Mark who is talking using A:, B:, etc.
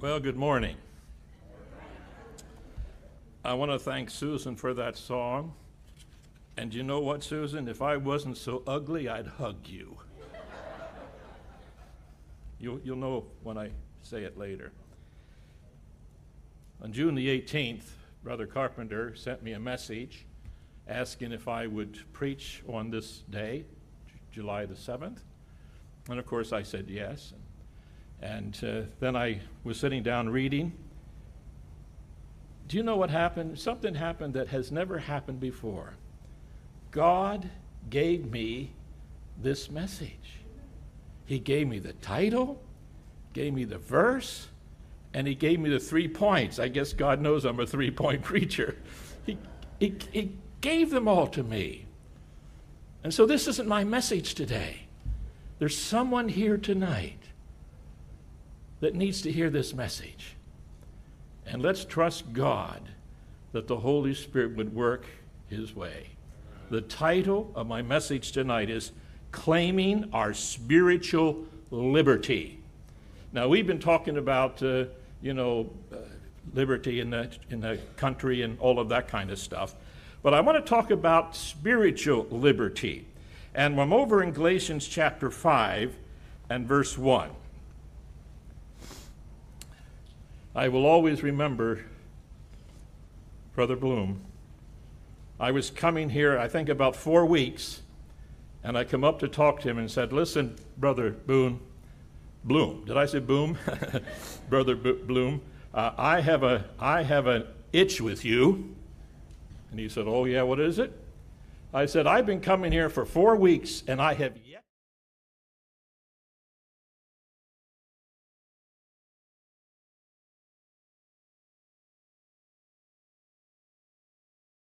A: Well, good morning. I want to thank Susan for that song. And you know what, Susan? If I wasn't so ugly, I'd hug you. You'll, you'll know when I say it later. On June the 18th, Brother Carpenter sent me a message asking if I would preach on this day, July the 7th. And of course, I said yes. And uh, then I was sitting down reading. Do you know what happened? Something happened that has never happened before. God gave me this message. He gave me the title, gave me the verse, and he gave me the three points. I guess God knows I'm a three point preacher. He, he, he gave them all to me. And so this isn't my message today. There's someone here tonight that needs to hear this message. And let's trust God that the Holy Spirit would work his way. The title of my message tonight is Claiming Our Spiritual Liberty. Now, we've been talking about, uh, you know, uh, liberty in the, in the country and all of that kind of stuff. But I want to talk about spiritual liberty. And I'm over in Galatians chapter 5 and verse 1. I will always remember Brother Bloom. I was coming here, I think, about four weeks, and I come up to talk to him and said, Listen, Brother Boone, Bloom, did I say Boom? Brother B- Bloom, uh, I, have a, I have an itch with you. And he said, Oh, yeah, what is it? I said, I've been coming here for four weeks, and I have